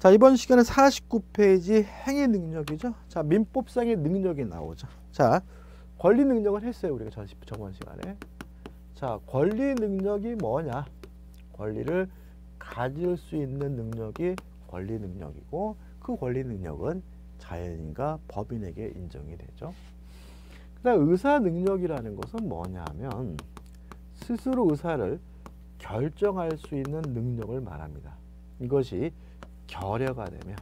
자 이번 시간은 49페이지 행위 능력이죠. 자 민법상의 능력이 나오죠. 자 권리 능력을 했어요 우리가 전, 저번 시간에. 자 권리 능력이 뭐냐? 권리를 가질 수 있는 능력이 권리 능력이고 그 권리 능력은 자연인과 법인에게 인정이 되죠. 그다음 의사 능력이라는 것은 뭐냐면 스스로 의사를 결정할 수 있는 능력을 말합니다. 이것이 결여가 되면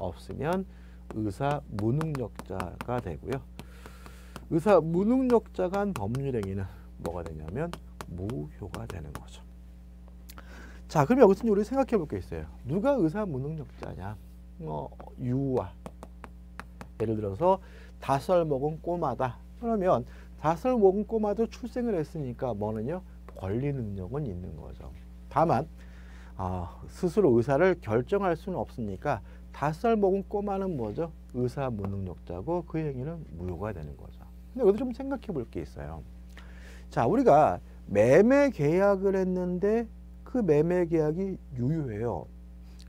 없으면 의사 무능력자가 되고요. 의사 무능력자가 한 법률행위는 뭐가 되냐면 무효가 되는 거죠. 자, 그럼 여기서 우리 생각해 볼 게 있어요. 누가 의사 무능력자냐? 어, 유아. 예를 들어서 다섯 먹은 꼬마다. 그러면 다섯 먹은 꼬마도 출생을 했으니까 뭐는요? 권리 능력은 있는 거죠. 다만 어, 스스로 의사를 결정할 수는 없으니까 다섯 살 먹은 꼬마는 뭐죠? 의사 무능력자고 그 행위는 무효가 되는 거죠. 근데 여기서 좀 생각해 볼 게 있어요. 자, 우리가 매매 계약을 했는데 그 매매 계약이 유효해요.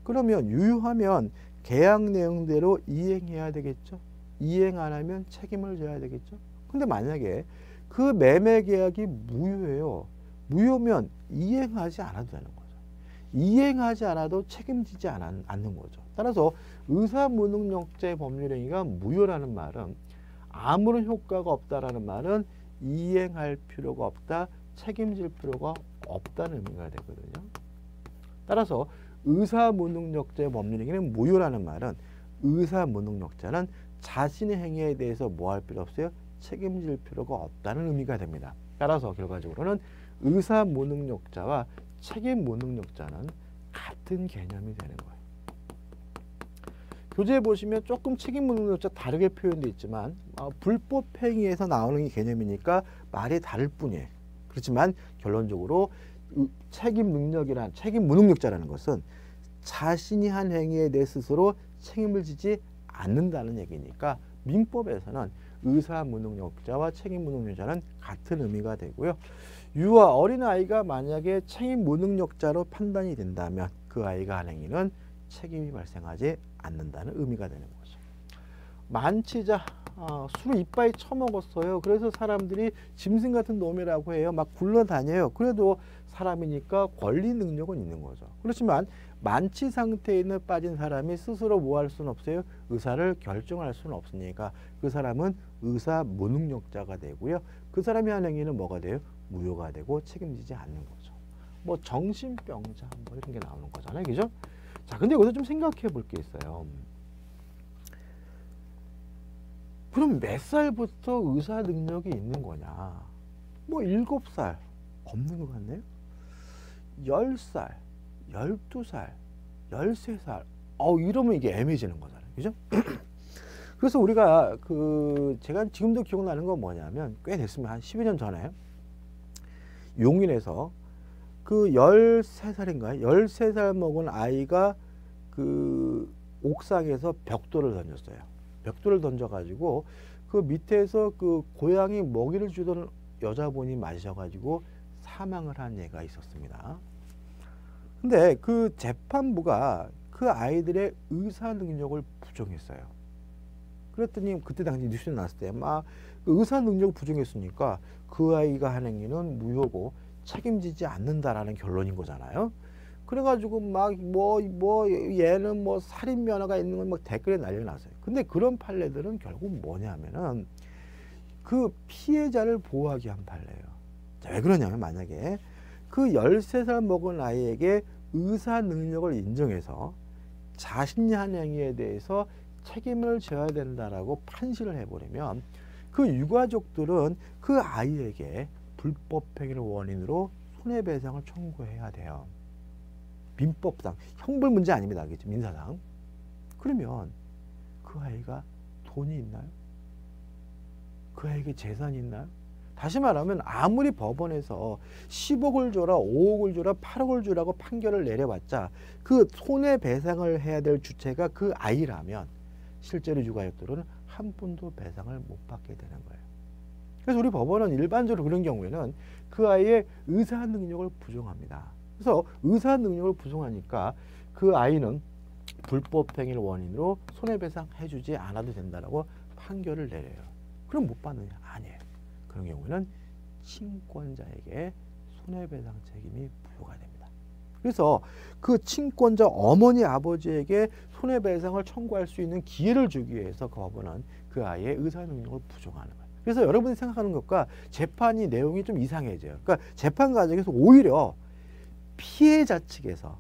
그러면 유효하면 계약 내용대로 이행해야 되겠죠. 이행 안 하면 책임을 져야 되겠죠. 근데 만약에 그 매매 계약이 무효해요. 무효면 이행하지 않아도 되는 거죠. 이행하지 않아도 책임지지 않는 거죠. 따라서 의사무능력자의 법률행위가 무효라는 말은 아무런 효과가 없다라는 말은 이행할 필요가 없다, 책임질 필요가 없다는 의미가 되거든요. 따라서 의사무능력자의 법률행위는 무효라는 말은 의사무능력자는 자신의 행위에 대해서 뭐 할 필요 없어요? 책임질 필요가 없다는 의미가 됩니다. 따라서 결과적으로는 의사 무능력자와 책임 무능력자는 같은 개념이 되는 거예요. 교재에 보시면 조금 책임 무능력자 다르게 표현되어 있지만 어, 불법 행위에서 나오는 개념이니까 말이 다를 뿐이에요. 그렇지만 결론적으로 책임 능력이란 책임 무능력자라는 것은 자신이 한 행위에 대해 스스로 책임을 지지 않는다는 얘기니까 민법에서는 의사 무능력자와 책임 무능력자는 같은 의미가 되고요. 유아 어린아이가 만약에 책임 무능력자로 판단이 된다면 그 아이가 한 행위는 책임이 발생하지 않는다는 의미가 되는 거죠. 만취자 어, 술을 이빠이 처먹었어요. 그래서 사람들이 짐승 같은 놈이라고 해요. 막 굴러다녀요. 그래도 사람이니까 권리 능력은 있는 거죠. 그렇지만 만취 상태에 빠진 사람이 스스로 뭐 할 수는 없어요. 의사를 결정할 수는 없으니까 그 사람은 의사 무능력자가 되고요. 그 사람이 한 행위는 뭐가 돼요? 무효가 되고 책임지지 않는 거죠. 뭐 정신병자 뭐 이런 게 나오는 거잖아요. 그죠? 자, 근데 여기서 좀 생각해 볼 게 있어요. 그럼 몇 살부터 의사 능력이 있는 거냐? 뭐 일곱 살 없는 것 같네요. 열 살, 열두 살, 열세 살. 어 이러면 이게 애매해지는 거잖아요. 그죠? 그래서 우리가 그 제가 지금도 기억나는 건 뭐냐면 꽤 됐으면 한 12년 전에 용인에서 그 13살인가요? 13살 먹은 아이가 그 옥상에서 벽돌을 던졌어요. 벽돌을 던져가지고 그 밑에서 그 고양이 먹이를 주던 여자분이 맞으셔가지고 사망을 한 예가 있었습니다. 근데 그 재판부가 그 아이들의 의사 능력을 부정했어요. 그랬더니 그때 당시 뉴스에 나왔을 때막 그 의사 능력 부정했으니까 그 아이가 한 행위는 무효고 책임지지 않는다라는 결론인 거잖아요. 그래가지고 막 뭐뭐 뭐 얘는 뭐 살인 면허가 있는 건 막 댓글에 난리 났어요. 근데 그런 판례들은 결국 뭐냐면은 그 피해자를 보호하기 위한 판례예요. 자, 왜 그러냐면 만약에 그 열세 살 먹은 아이에게 의사 능력을 인정해서 자신이 한 행위에 대해서 책임을 져야 된다라고 판시를 해버리면 그 유가족들은 그 아이에게 불법 행위를 원인으로 손해배상을 청구해야 돼요. 민법상 형벌 문제 아닙니다. 알겠죠? 민사상. 그러면 그 아이가 돈이 있나요? 그 아이에게 재산이 있나요? 다시 말하면 아무리 법원에서 10억을 줘라, 5억을 줘라, 8억을 주라고 판결을 내려봤자 그 손해배상을 해야 될 주체가 그 아이라면 실제로 유가족들은 한 푼도 배상을 못 받게 되는 거예요. 그래서 우리 법원은 일반적으로 그런 경우에는 그 아이의 의사 능력을 부정합니다. 그래서 의사 능력을 부정하니까 그 아이는 불법 행위를 원인으로 손해배상 해주지 않아도 된다라고 판결을 내려요. 그럼 못 받느냐? 아니에요. 그런 경우에는 친권자에게 손해배상 책임이 부여가 됩니다. 그래서 그 친권자 어머니 아버지에게 손해배상을 청구할 수 있는 기회를 주기 위해서 그 법원은 그 아이의 의사 능력을 부정하는 거예요. 그래서 여러분이 생각하는 것과 재판이 내용이 좀 이상해져요. 그러니까 재판 과정에서 오히려 피해자 측에서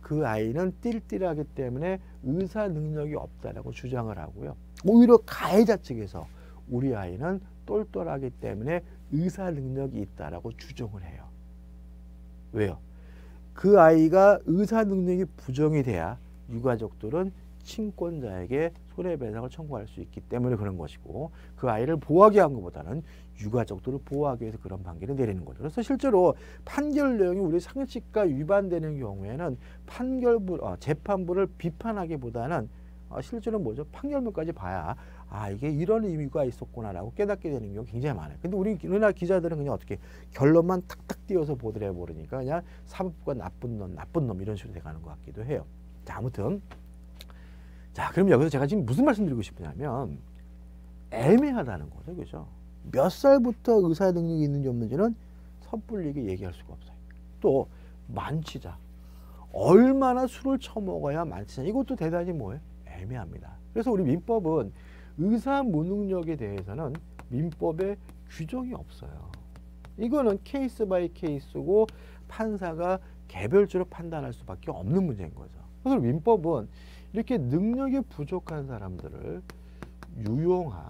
그 아이는 띨띨하기 때문에 의사 능력이 없다라고 주장을 하고요. 오히려 가해자 측에서 우리 아이는 똘똘하기 때문에 의사 능력이 있다라고 주장을 해요. 왜요? 그 아이가 의사 능력이 부정이 돼야 유가족들은 친권자에게 손해배상을 청구할 수 있기 때문에 그런 것이고 그 아이를 보호하기 위한 것보다는 유가족들을 보호하기 위해서 그런 판결을 내리는 거죠. 그래서 실제로 판결 내용이 우리 상식과 위반되는 경우에는 판결부 어, 재판부를 비판하기보다는 어, 실제로 뭐죠? 판결문까지 봐야 아 이게 이런 의미가 있었구나라고 깨닫게 되는 경우 굉장히 많아요. 근데 우리 우리나라 기자들은 그냥 어떻게 결론만 탁탁 띄어서 보더래 버리니까 그냥 사법부가 나쁜 놈, 나쁜 놈 이런 식으로 돼가는 것 같기도 해요. 자 아무튼 자 그럼 여기서 제가 지금 무슨 말씀드리고 싶으냐면 애매하다는 거죠, 그죠? 몇 살부터 의사 능력이 있는지 없는지는 섣불리게 얘기할 수가 없어요. 또 만취자 얼마나 술을 처먹어야 만취자 이것도 대단히 뭐예요? 애매합니다. 그래서 우리 민법은 의사 무능력에 대해서는 민법에 규정이 없어요. 이거는 case by case고 판사가 개별적으로 판단할 수밖에 없는 문제인 거죠. 그래서 민법은 이렇게 능력이 부족한 사람들을 유용화,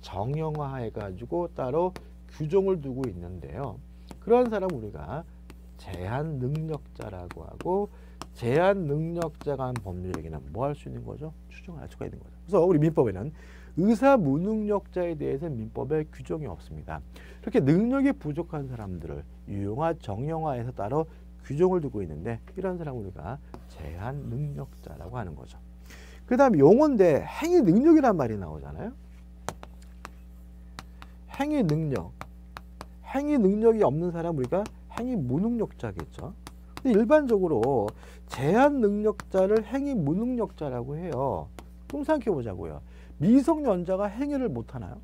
정형화 해가지고 따로 규정을 두고 있는데요. 그런 사람 우리가 제한 능력자라고 하고 제한 능력자가 한 법률에게는 뭐 할 수 있는 거죠? 추정할 수가 있는 거죠. 그래서 우리 민법에는 의사 무능력자에 대해서 민법에 규정이 없습니다. 이렇게 능력이 부족한 사람들을 유용화, 정형화해서 따로 규정을 두고 있는데 이런 사람 우리가 제한 능력자라고 하는 거죠. 그 다음 용어인데 행위 능력이란 말이 나오잖아요. 행위 능력. 행위 능력이 없는 사람 우리가 행위 무능력자겠죠. 근데 일반적으로 제한 능력자를 행위 무능력자라고 해요. 좀 생각해 보자고요. 미성년자가 행위를 못 하나요?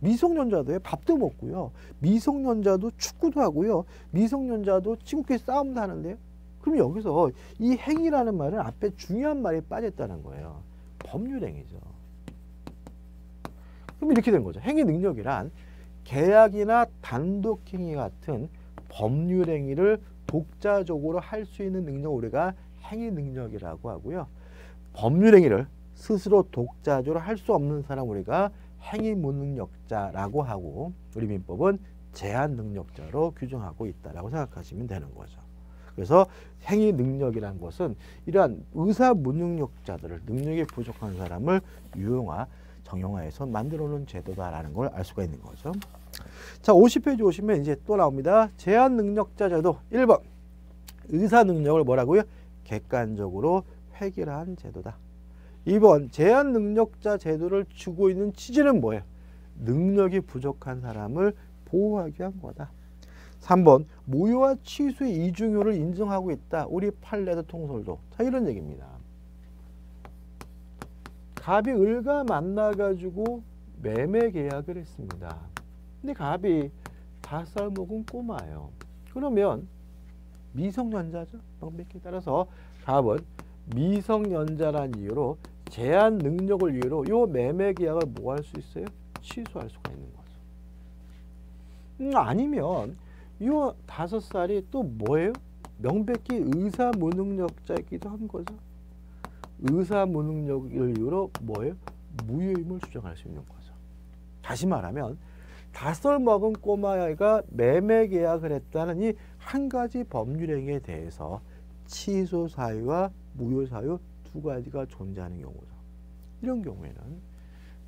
미성년자도 밥도 먹고요. 미성년자도 축구도 하고요. 미성년자도 친구끼리 싸움도 하는데요. 그럼 여기서 이 행위라는 말은 앞에 중요한 말이 빠졌다는 거예요. 법률행위죠. 그럼 이렇게 된 거죠. 행위 능력이란 계약이나 단독행위 같은 법률행위를 독자적으로 할 수 있는 능력 우리가 행위 능력이라고 하고요. 법률 행위를 스스로 독자적으로 할 수 없는 사람 우리가 행위 무능력자라고 하고 우리 민법은 제한 능력자로 규정하고 있다라고 생각하시면 되는 거죠. 그래서 행위 능력이라는 것은 이러한 의사 무능력자들을 능력이 부족한 사람을 유용화, 정형화해서 만들어 놓은 제도다라는 걸 알 수가 있는 거죠. 자, 50페이지 오시면 이제 또 나옵니다. 제한 능력자 제도 1번. 의사 능력을 뭐라고요? 객관적으로 획일화한 제도다. 2번 제한 능력자 제도를 주고 있는 취지는 뭐예요? 능력이 부족한 사람을 보호하기 위한 거다. 3번 무효와 취소의 이중효를 인정하고 있다. 우리 판례도 통솔도. 자 이런 얘기입니다. 갑이 을과 만나가지고 매매 계약을 했습니다. 근데 갑이 다섯 살 먹은 꼬마예요. 그러면 미성년자죠. 명백히 따라서 갑은 미성년자란 이유로 제한 능력을 이유로 요 매매 계약을 뭐 할 수 있어요? 취소할 수가 있는 거죠. 음, 아니면 요 다섯 살이 또 뭐예요? 명백히 의사 무능력자이기도 한 거죠. 의사 무능력을 이유로 뭐예요? 무효임을 주장할 수 있는 거죠. 다시 말하면 다섯 먹은 꼬마아이가 매매 계약을 했다는 이 한 가지 법률행위에 대해서 취소 사유와 무효 사유 두 가지가 존재하는 경우죠. 이런 경우에는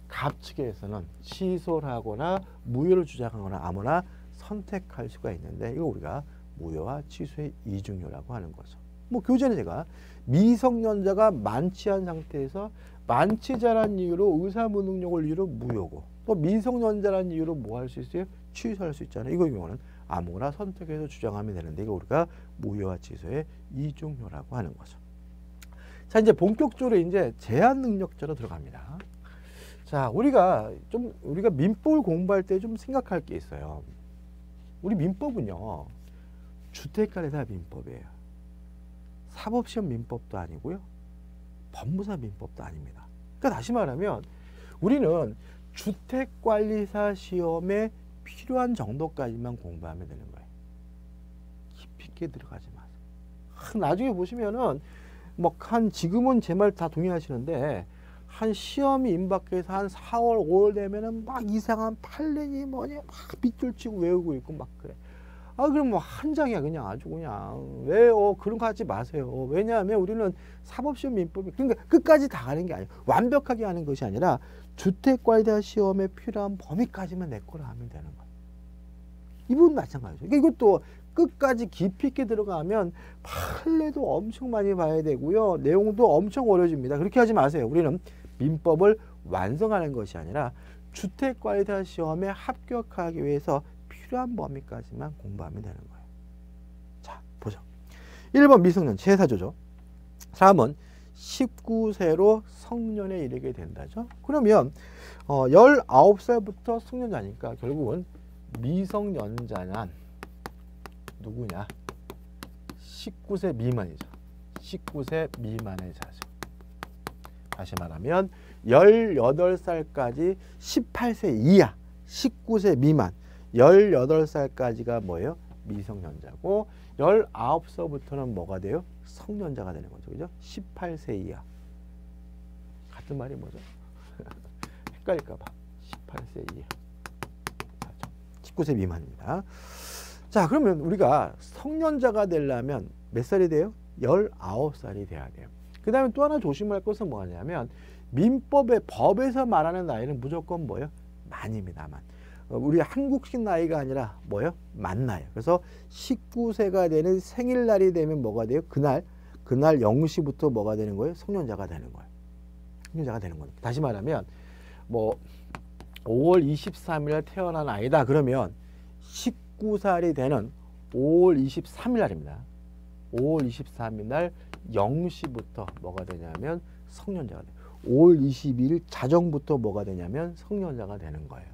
갑 측에서는 취소를 하거나 무효를 주장하거나 아무나 선택할 수가 있는데 이거 우리가 무효와 취소의 이중효라고 하는 거죠. 뭐 교재는 제가 미성년자가 만취한 상태에서 만취자란 이유로 의사무능력을 이유로 무효고 또 미성년자란 이유로 뭐 할 수 있어요? 취소할 수 있잖아요. 이거 경우는 아무거나 선택해서 주장하면 되는데 이거 우리가 무효와 취소의 이중효라고 하는 거죠. 자, 이제 본격적으로 이제 제한 능력자로 들어갑니다. 자, 우리가 좀 우리가 민법을 공부할 때 좀 생각할 게 있어요. 우리 민법은요. 주택관에 대한 민법이에요. 사법시험 민법도 아니고요. 법무사 민법도 아닙니다. 그러니까 다시 말하면 우리는 주택관리사 시험에 필요한 정도까지만 공부하면 되는 거예요. 깊이 있게 들어가지 마세요. 나중에 보시면은 뭐한 지금은 제 말 다 동의하시는데 한 시험이 임박해서 한 4월 5월 되면은 막 이상한 판례니 뭐니 막 빗줄 치고 외우고 있고 막 그래. 아 그럼 뭐 한 장이야 그냥 아주 그냥. 왜요? 그런 거 하지 마세요. 왜냐하면 우리는 사법시험 민법이 그러니까 끝까지 다 가는 게 아니에요. 완벽하게 하는 것이 아니라 주택관리자 시험에 필요한 범위까지만 내 거로 하면 되는 거예요 이분 마찬가지죠. 그러니까 이것도 끝까지 깊이 있게 들어가면 판례도 엄청 많이 봐야 되고요 내용도 엄청 어려집니다 그렇게 하지 마세요 우리는 민법을 완성하는 것이 아니라 주택관리자 시험에 합격하기 위해서 필요한 범위까지만 공부하면 되는 거예요. 자, 보죠. 1번 미성년 제사조죠. 3번 19세로 성년에 이르게 된다죠. 그러면 어, 19살부터 성년자니까 결국은 미성년자는 누구냐? 19세 미만이죠. 19세 미만의 자죠. 다시 말하면 18살까지 18세 이하 19세 미만 18살까지가 뭐예요? 미성년자고 19살부터는 뭐가 돼요? 성년자가 되는 거죠. 그죠? 18세 이하. 같은 말이 뭐죠? 헷갈릴까 봐. 18세 이하. 19세 미만입니다. 자, 그러면 우리가 성년자가 되려면 몇 살이 돼요? 19살이 돼야 돼요. 그 다음에 또 하나 조심할 것은 뭐냐면 민법의 법에서 말하는 나이는 무조건 뭐예요? 만입니다. 만. 어, 우리 한국식 나이가 아니라 뭐요? 만 나이. 그래서 19세가 되는 생일날이 되면 뭐가 돼요? 그날 그날 0시부터 뭐가 되는 거예요? 성년자가 되는 거예요. 성년자가 되는 겁니다. 다시 말하면 뭐 5월 23일 태어난 아이다 그러면 19 살이 되는 5월 23일 날입니다. 5월 23일 날 0시부터 뭐가 되냐면 성년자가 돼요. 5월 22일 자정부터 뭐가 되냐면 성년자가 되는 거예요.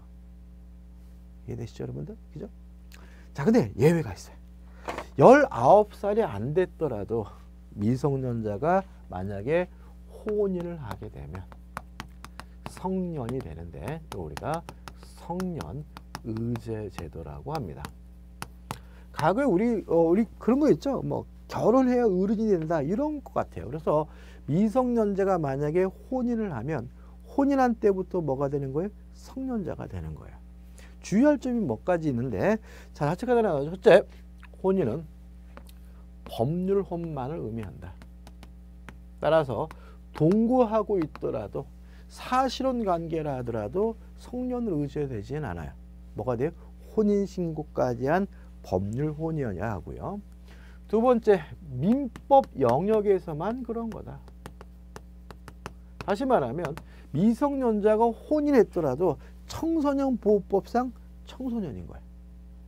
이해되시죠, 여러분들? 그죠? 자, 근데 예외가 있어요. 19살이 안 됐더라도 미성년자가 만약에 혼인을 하게 되면 성년이 되는데 우리가 성년 의제 제도라고 합니다. 과거에 우리 어, 우리 그런 거 있죠. 뭐 결혼해야 어른이 된다 이런 것 같아요. 그래서 미성년자가 만약에 혼인을 하면 혼인한 때부터 뭐가 되는 거예요? 성년자가 되는 거예요. 주의할 점이 몇 가지 있는데 자 하체가 나와 첫째 혼인은 법률 혼만을 의미한다. 따라서 동거하고 있더라도 사실혼 관계라 하더라도 성년을 의지되지는 않아요. 뭐가 돼요? 혼인 신고까지 한 법률 혼이어야 하고요. 두 번째 민법 영역에서만 그런 거다. 다시 말하면 미성년자가 혼인했더라도 청소년 보호법상 청소년인 거예요.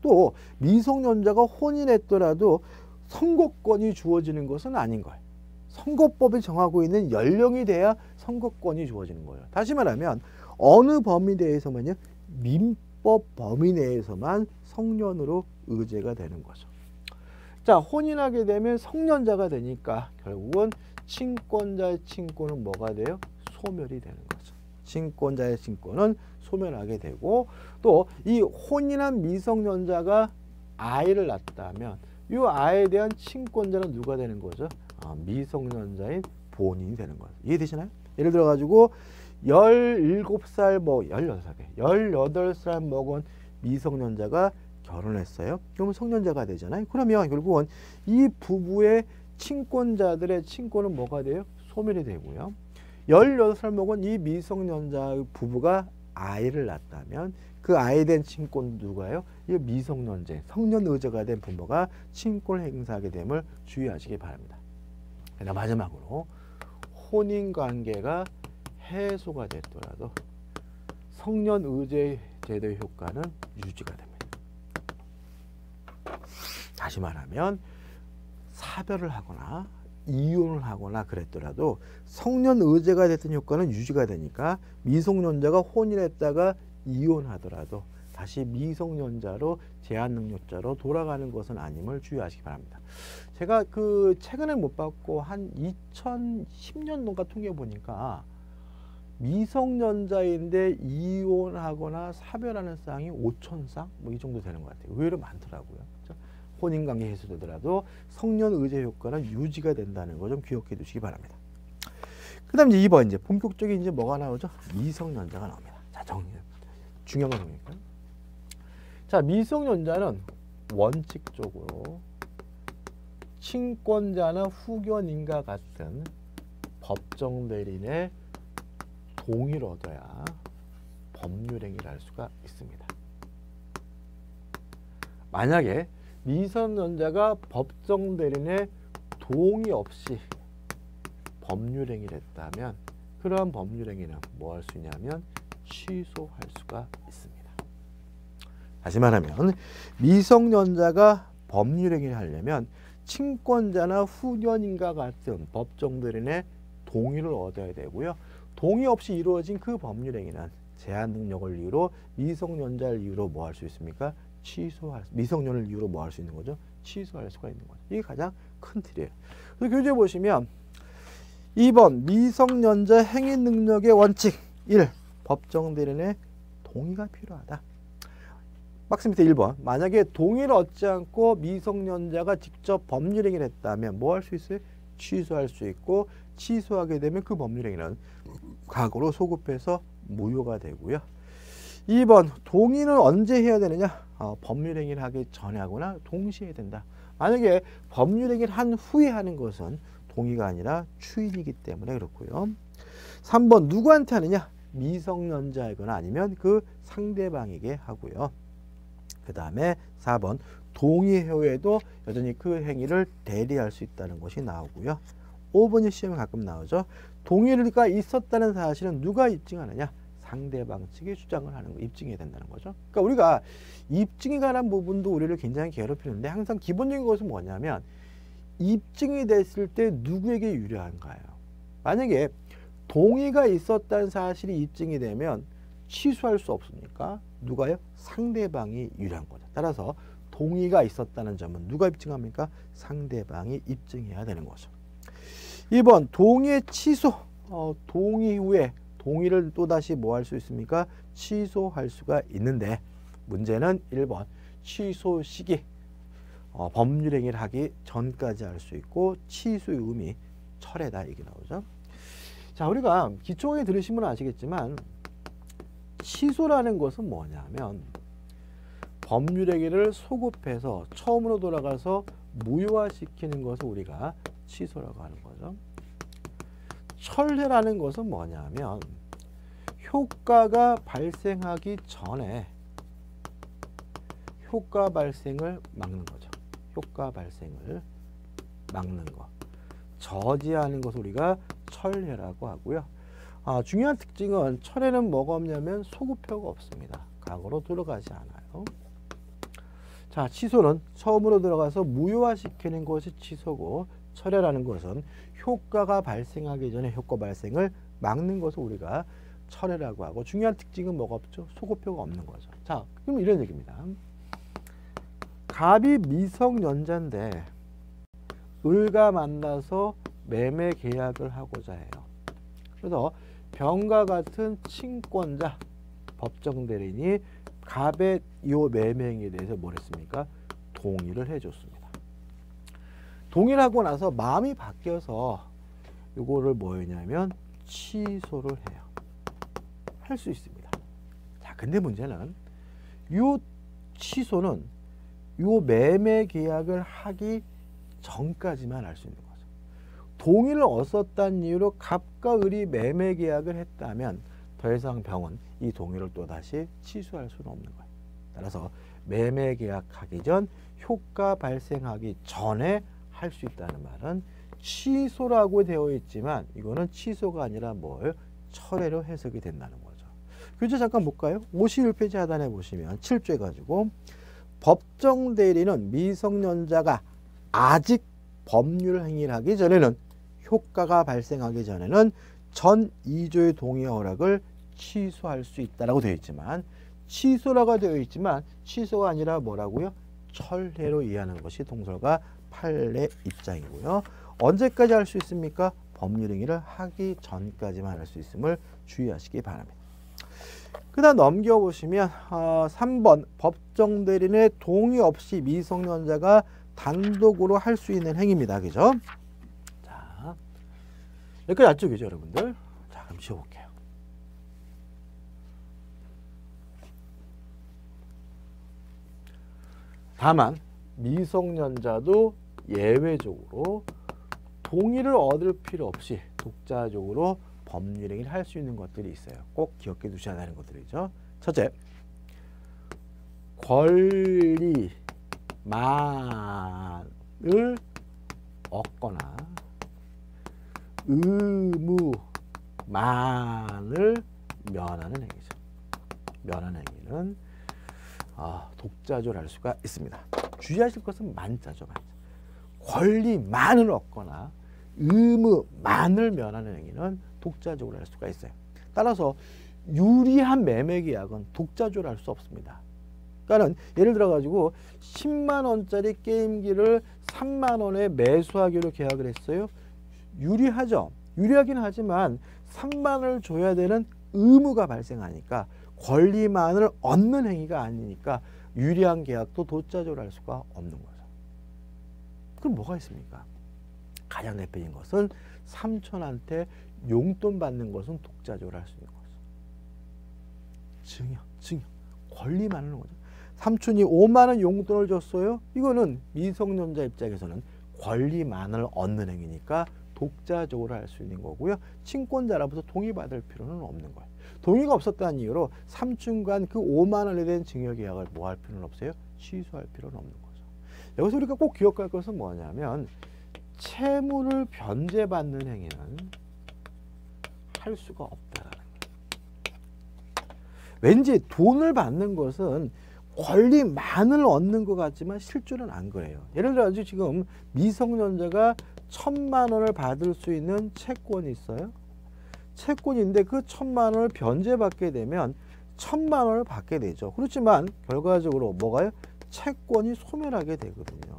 또 미성년자가 혼인했더라도 선거권이 주어지는 것은 아닌 거예요. 선거법이 정하고 있는 연령이 돼야 선거권이 주어지는 거예요. 다시 말하면 어느 범위 내에서만요. 민법 범위 내에서만 성년으로 의제가 되는 거죠. 자, 혼인하게 되면 성년자가 되니까 결국은 친권자의 친권은 뭐가 돼요? 소멸이 되는 거죠. 친권자의 친권은 소멸하게 되고 또 이 혼인한 미성년자가 아이를 낳았다면 이 아이에 대한 친권자는 누가 되는 거죠? 아, 미성년자인 본인이 되는 거예요. 이해되시나요? 예를 들어 가지고 17살 뭐 16살, 18살 먹은 미성년자가 결혼했어요. 그러면 성년자가 되잖아요. 그러면 결국은 이 부부의 친권자들의 친권은 뭐가 돼요? 소멸이 되고요. 16살 먹은 이 미성년자 부부가 아이를 낳았다면 그 아이에 대한 친권 누가요? 이 미성년자, 성년 의제가 된 부모가 친권을 행사하게 됨을 주의하시기 바랍니다. 마지막으로 혼인 관계가 해소가 됐더라도 성년 의제 제도의 효과는 유지가 됩니다. 다시 말하면 사별을 하거나 이혼을 하거나 그랬더라도 성년 의제가 됐던 효과는 유지가 되니까 미성년자가 혼인 했다가 이혼하더라도 다시 미성년자로 제한 능력자로 돌아가는 것은 아님을 주의하시기 바랍니다. 제가 그 최근에 못 받고 한 2010년도인가 통계 보니까 미성년자인데 이혼하거나 사별하는 쌍이 5천 쌍 뭐 이 정도 되는 것 같아요. 의외로 많더라고요. 그렇죠? 혼인관계 해소되더라도 성년 의제 효과는 유지가 된다는 거 좀 기억해 두시기 바랍니다. 그 다음 이제 2번 이제 본격적인 이제 뭐가 나오죠? 미성년자가 나옵니다. 자, 정리. 중요한 거 정리할까요? 자, 미성년자는 원칙적으로 친권자나 후견인과 같은 법정 대리인의 동의를 얻어야 법률행위를 할 수가 있습니다. 만약에 미성년자가 법정 대리인의 동의 없이 법률행위를 했다면 그러한 법률행위는 뭐 할 수 있냐면 취소할 수가 있습니다. 다시 말하면 미성년자가 법률행위를 하려면 친권자나 후견인과 같은 법정들인의 동의를 얻어야 되고요. 동의 없이 이루어진 그 법률행위는 제한 능력을 이유로 미성년자를 이유로 뭐 할 수 있습니까? 취소할 미성년을 이유로 뭐 할 수 있는 거죠? 취소할 수가 있는 거죠. 이게 가장 큰 틀이에요. 그래서 교재 보시면 2번 미성년자 행위 능력의 원칙 1. 법정 대리인의 동의가 필요하다. 박스 밑에 1번 만약에 동의를 얻지 않고 미성년자가 직접 법률행위를 했다면 뭐 할 수 있어요? 취소할 수 있고 취소하게 되면 그 법률행위는 과거로 소급해서 무효가 되고요. 2번 동의는 언제 해야 되느냐? 어, 법률행위를 하기 전에 하거나 동시에 해야 된다. 만약에 법률행위를 한 후에 하는 것은 동의가 아니라 추인이기 때문에 그렇고요. 3번 누구한테 하느냐? 미성년자이거나 아니면 그 상대방에게 하고요. 그 다음에 4번 동의 후에도 여전히 그 행위를 대리할 수 있다는 것이 나오고요. 5번이 시험에 가끔 나오죠. 동의가 있었다는 사실은 누가 입증하느냐? 상대방 측이 주장을 하는 거, 입증해야 된다는 거죠. 그러니까 우리가 입증에 관한 부분도 우리를 굉장히 괴롭히는데 항상 기본적인 것은 뭐냐면 입증이 됐을 때 누구에게 유리한가요? 만약에 동의가 있었다는 사실이 입증이 되면 취소할 수 없으니까 누가요? 상대방이 유리한 거죠. 따라서 동의가 있었다는 점은 누가 입증합니까? 상대방이 입증해야 되는 거죠. 2번 동의 취소 어, 동의 후에 동의를 또다시 뭐 할 수 있습니까? 취소할 수가 있는데 문제는 1번 취소 시기 어, 법률행위를 하기 전까지 할 수 있고 취소의 의미 철회다 이게 나오죠. 자 우리가 기초에 들으시면 아시겠지만 취소라는 것은 뭐냐면 법률행위를 소급해서 처음으로 돌아가서 무효화시키는 것을 우리가 취소라고 하는 거죠. 철회라는 것은 뭐냐면 효과가 발생하기 전에 효과 발생을 막는 거죠. 효과 발생을 막는 것. 저지하는 것을 우리가 철회라고 하고요. 아, 중요한 특징은 철에는 뭐가 없냐면 소급표가 없습니다. 과거로 들어가지 않아요. 자, 취소는 처음으로 들어가서 무효화시키는 것이 취소고 철회라는 것은 효과가 발생하기 전에 효과 발생을 막는 것을 우리가 철회라고 하고 중요한 특징은 뭐가 없죠? 소급표가 없는 거죠. 자, 그럼 이런 얘기입니다. 갑이 미성년자인데 을과 만나서 매매 계약을 하고자 해요. 그래서 병과 같은 친권자 법정 대리인이 갑의 이 매매행위에 대해서 뭘 했습니까? 동의를 해줬습니다. 동의를 하고 나서 마음이 바뀌어서 이거를 뭐였냐면 취소를 해요. 할 수 있습니다. 자, 근데 문제는 이 취소는 이 매매 계약을 하기 전까지만 할수 있는 거죠. 동의를 얻었다는 이유로 갑과 을이 매매 계약을 했다면 더 이상 병은 이 동의를 또다시 취소할 수는 없는 거예요. 따라서 매매 계약하기 전 효과 발생하기 전에 할 수 있다는 말은 취소라고 되어 있지만 이거는 취소가 아니라 뭘 철회로 해석이 된다는 거죠. 교재 잠깐 볼까요? 51페이지 하단에 보시면 7조 가지고 법정 대리는 미성년자가 아직 법률 행위를 하기 전에는 효과가 발생하기 전에는 전 2조의 동의 허락을 취소할 수 있다라고 되어 있지만 취소라고 되어 있지만 취소가 아니라 뭐라고요? 철회로 이해하는 것이 동설과 판례 입장이고요. 언제까지 할 수 있습니까? 법률 행위를 하기 전까지만 할 수 있음을 주의하시기 바랍니다. 그 다음 넘겨보시면 어, 3번 법정 대리인의 동의 없이 미성년자가 단독으로 할 수 있는 행위입니다. 그죠? 자, 여기까지 안쪽이죠, 여러분들? 자, 그럼 지워볼게요. 다만 미성년자도 예외적으로 동의를 얻을 필요 없이 독자적으로 법률행위를 할 수 있는 것들이 있어요. 꼭 기억해 두셔야 하는 것들이죠. 첫째, 권리만을 얻거나 의무만을 면하는 행위죠. 면하는 행위는 아, 할 수가 있습니다. 주의하실 것은 만자죠, 만자. 권리만을 얻거나 의무만을 면하는 행위는 독자적으로 할 수가 있어요. 따라서 유리한 매매 계약은 독자적으로 할 수 없습니다. 그러니까는 예를 들어 가지고 10만 원짜리 게임기를 3만 원에 매수하기로 계약을 했어요. 유리하죠. 유리하긴 하지만 3만 원을 줘야 되는 의무가 발생하니까 권리만을 얻는 행위가 아니니까 유리한 계약도 독자적으로 할 수가 없는 거죠. 그럼 뭐가 있습니까? 가장 대표적인 것은 삼촌한테 용돈 받는 것은 독자적으로 할수 있는 거죠. 증여, 증여. 권리만 하는 거죠. 삼촌이 5만 원 용돈을 줬어요. 이거는 미성년자 입장에서는 권리만을 얻는 행위니까 독자적으로 할 수 있는 거고요. 친권자로부터 동의받을 필요는 없는 거예요. 동의가 없었다는 이유로 삼촌간 그 5만 원에 대한 증여 계약을 뭐 할 필요는 없어요? 취소할 필요는 없는 거죠. 여기서 우리가 꼭 기억할 것은 뭐냐면 채무를 변제받는 행위는 할 수가 없다라는 거예요. 왠지 돈을 받는 것은 권리만을 얻는 것 같지만 실제로는 안 그래요. 예를 들어 지금 미성년자가 천만 원을 받을 수 있는 채권이 있어요. 채권인데 그 천만 원을 변제받게 되면 천만 원을 받게 되죠. 그렇지만 결과적으로 뭐가요? 채권이 소멸하게 되거든요.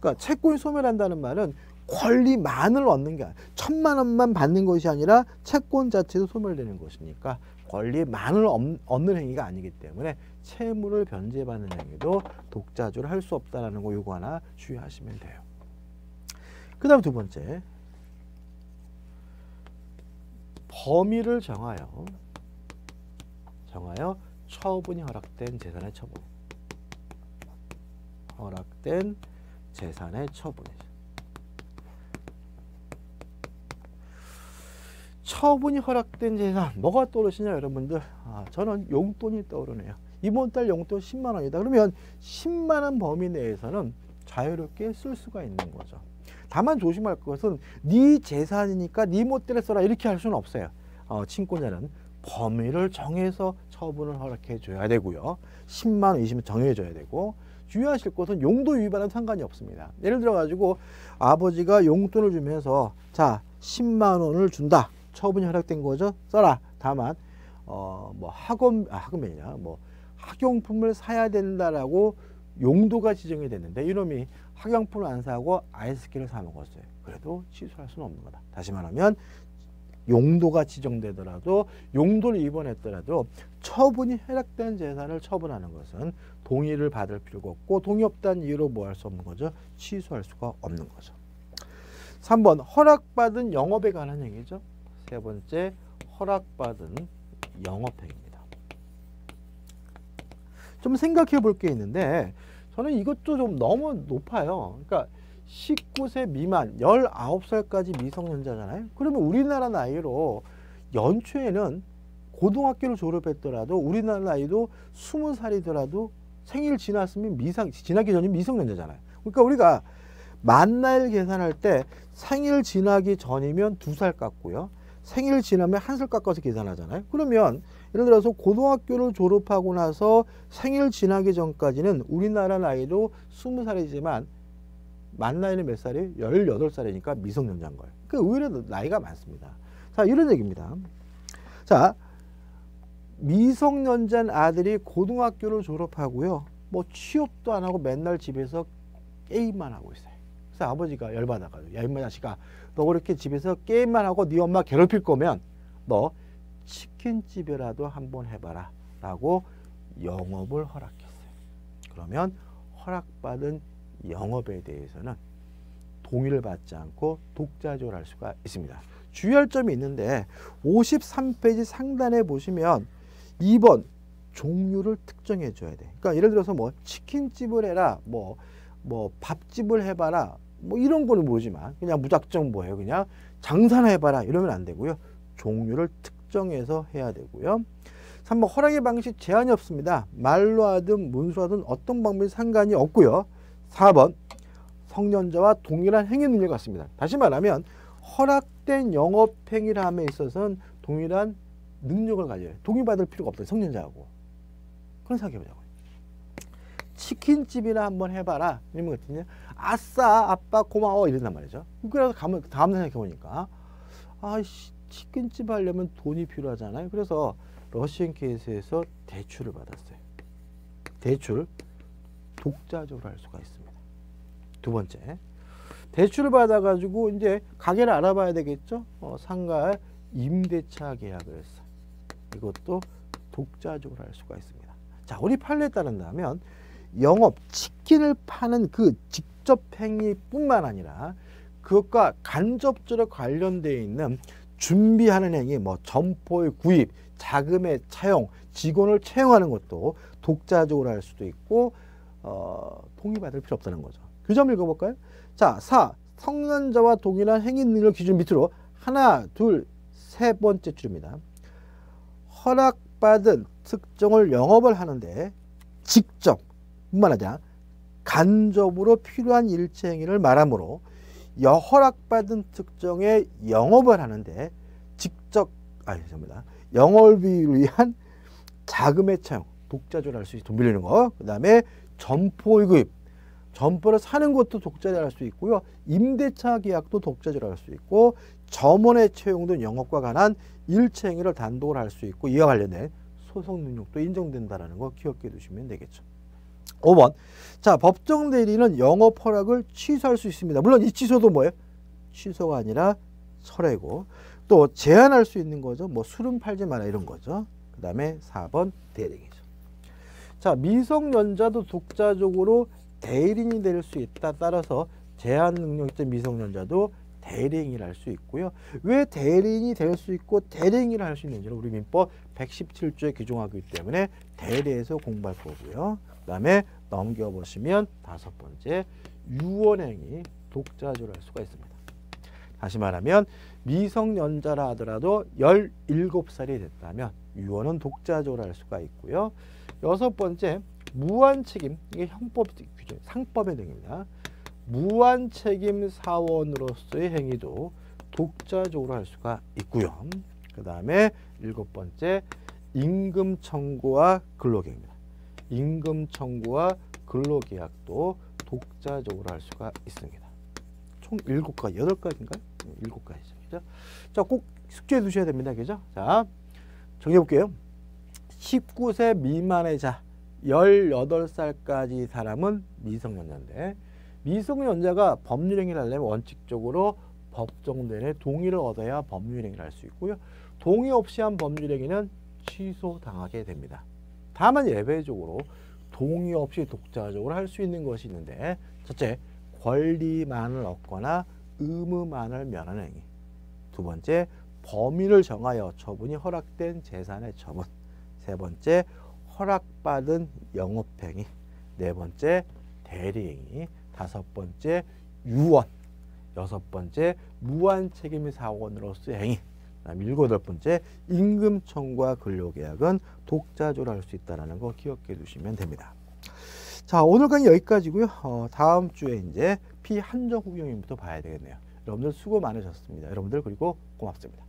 그러니까 채권이 소멸한다는 말은 권리만을 얻는 게 아니라 천만 원만 받는 것이 아니라 채권 자체도 소멸되는 것이니까 권리만을 얻는 행위가 아니기 때문에 채무를 변제받는 행위도 독자적으로 할수 없다는 거 요거 하나 주의하시면 돼요. 그 다음 두 번째 범위를 정하여 정하여 처분이 허락된 재산의 처분. 허락된 재산의 처분이죠. 처분이 허락된 재산 뭐가 떠오르시냐 여러분들? 아, 저는 용돈이 떠오르네요. 이번 달 용돈 10만 원이다. 그러면 10만 원 범위 내에서는 자유롭게 쓸 수가 있는 거죠 다만 조심할 것은 네 재산이니까 네 멋대로 써라. 이렇게 할 수는 없어요. 어, 친권자는 범위를 정해서 처분을 허락해 줘야 되고요. 10만 원, 20만 정해 줘야 되고 주의하실 것은 용도 위반은 상관이 없습니다. 예를 들어 가지고 아버지가 용돈을 주면서 자 10만 원을 준다. 처분이 허락된 거죠. 써라. 다만 어 뭐 학원 아, 학원이냐? 뭐 학용품을 사야 된다라고 용도가 지정이 됐는데 이놈이 학용품을 안 사고 아이스크림을 사 먹었어요. 그래도 취소할 수는 없는 거다. 다시 말하면 용도가 지정되더라도 용도를 입원했더라도 처분이 허락된 재산을 처분하는 것은 동의를 받을 필요가 없고 동의 없다는 이유로 뭐 할 수 없는 거죠? 취소할 수가 없는 거죠. 3번 허락받은 영업에 관한 얘기죠. 세 번째 허락받은 영업행위입니다. 좀 생각해 볼 게 있는데 저는 이것도 좀 너무 높아요. 그러니까 19세 미만 19살까지 미성년자잖아요. 그러면 우리나라 나이로 연초에는 고등학교를 졸업했더라도 우리나라 나이도 20살이더라도 생일 지났으면 미상 지나기 전이 미성년자잖아요. 그러니까 우리가 만나일 계산할 때 생일 지나기 전이면 두 살 깎고요. 생일 지나면 한 살 깎아서 계산하잖아요. 그러면 예를 들어서 고등학교를 졸업하고 나서 생일 지나기 전까지는 우리나라 나이로 스무 살이지만 만 나이는 몇 살이에요? 18살이니까 미성년자인 거예요. 그 의외로 나이가 많습니다. 자, 이런 얘기입니다. 자, 미성년자인 아들이 고등학교를 졸업하고요. 뭐 취업도 안 하고 맨날 집에서 게임만 하고 있어요. 그래서 아버지가 열받아가지고 야 임마 자식아 너 그렇게 집에서 게임만 하고 네 엄마 괴롭힐 거면 너 치킨집이라도 한번 해봐라 라고 영업을 허락했어요. 그러면 허락받은 영업에 대해서는 동의를 받지 않고 독자적으로 할 수가 있습니다. 주의할 점이 있는데 53페이지 상단에 보시면 2번 종류를 특정해 줘야 돼. 그러니까 예를 들어서 뭐 치킨집을 해라, 뭐, 뭐 밥집을 해봐라, 뭐 이런 거는 모르지만 그냥 무작정 뭐예요. 그냥 장사나 해봐라 이러면 안 되고요. 종류를 특 정해서 해야 되고요. 3번 허락의 방식 제한이 없습니다. 말로 하든 문수로 하든 어떤 방법이 상관이 없고요. 4번 성년자와 동일한 행위 능력 같습니다. 다시 말하면 허락된 영업 행위를 함에 있어서는 동일한 능력을 가져요. 동의받을 필요가 없어요. 성년자하고. 그런 생각해보자고요. 치킨집이나 한번 해봐라. 거 같은데, 아싸, 아빠 고마워. 이런단 말이죠. 그래서 가면, 다음 날 생각해보니까, 아이씨, 치킨집 하려면 돈이 필요하잖아요. 그래서 러시안 케이스에서 대출을 받았어요. 대출, 독자적으로 할 수가 있습니다. 두 번째, 대출을 받아가지고 이제 가게를 알아봐야 되겠죠. 어, 상가 임대차 계약을 했어. 이것도 독자적으로 할 수가 있습니다. 자, 우리 판례에 따른다면 영업 치킨을 파는 그 직접 행위뿐만 아니라 그것과 간접적으로 관련되어 있는 준비하는 행위, 뭐 점포의 구입, 자금의 차용, 직원을 채용하는 것도 독자적으로 할 수도 있고 어, 동의받을 필요 없다는 거죠. 규정 읽어볼까요? 자, 4. 성년자와 동일한 행위 능력 기준 밑으로 하나, 둘, 세 번째 줄입니다. 허락받은 특정을 영업을 하는데 직접 뿐만 아니라 간접으로 필요한 일체 행위를 말하므로 허락받은 특정의 영업을 하는데 직접 아니 죄송합니다. 영업을 위한 자금의 차용 독자적으로 할수 있어 돈 빌리는 거. 그다음에 점포의 구입 점포를 사는 것도 독자적으로 할수 있고요. 임대차 계약도 독자적으로 할수 있고 점원의 채용 등 영업과 관한 일체 행위를 단독으로 할 수 있고 이와 관련된 소송 능력도 인정된다는 거 기억해 두시면 되겠죠. 5번. 자, 법정 대리는 영업 허락을 취소할 수 있습니다. 물론 이 취소도 뭐예요? 취소가 아니라 철회고 또 제한할 수 있는 거죠. 뭐 술은 팔지 마라 이런 거죠. 그 다음에 4번 대리이죠. 자, 미성년자도 독자적으로 대리인이 될 수 있다. 따라서 제한 능력자 미성년자도 대리인을 할 수 있고요. 왜 대리인이 될 수 있고 대리인을 할 수 있는지는 우리 민법 117조에 규정하기 때문에 대리에서 공부할 거고요. 그 다음에 넘겨보시면 다섯 번째 유언행위 독자적으로 할 수가 있습니다. 다시 말하면 미성년자라 하더라도 17살이 됐다면 유언은 독자적으로 할 수가 있고요. 여섯 번째 무한책임 이게 형법 규정 상법의 등입니다. 무한책임 사원으로서의 행위도 독자적으로 할 수가 있고요. 그 다음에 일곱 번째 임금 청구와 근로계입니다. 임금 청구와 근로계약도 독자적으로 할 수가 있습니다. 총 일곱 가지, 여덟 가지인가요? 네, 일곱 가지죠. 그죠? 자, 꼭 숙지해 두셔야 됩니다. 그죠? 자, 정리해 볼게요. 19세 미만의 자, 18살까지 사람은 미성년자인데 미성년자가 법률행위를 하려면 원칙적으로 법정대의 동의를 얻어야 법률행위를 할 수 있고요. 동의 없이 한 법률행위는 취소당하게 됩니다. 다만 예외적으로 동의 없이 독자적으로 할 수 있는 것이 있는데 첫째, 권리만을 얻거나 의무만을 면하는 행위. 두 번째, 범위를 정하여 처분이 허락된 재산의 처분. 세 번째, 허락받은 영업행위. 네 번째, 대리행위. 다섯 번째, 유언. 여섯 번째, 무한 책임 사원으로서의 행위. 일곱 여덟 번째, 임금 청구와 근로계약은 독자적으로 할수 있다는 거 기억해 두시면 됩니다. 자, 오늘 강의 여기까지고요. 어, 다음 주에 이제 피한정 후경임부터 봐야 되겠네요. 여러분들 수고 많으셨습니다. 여러분들 그리고 고맙습니다.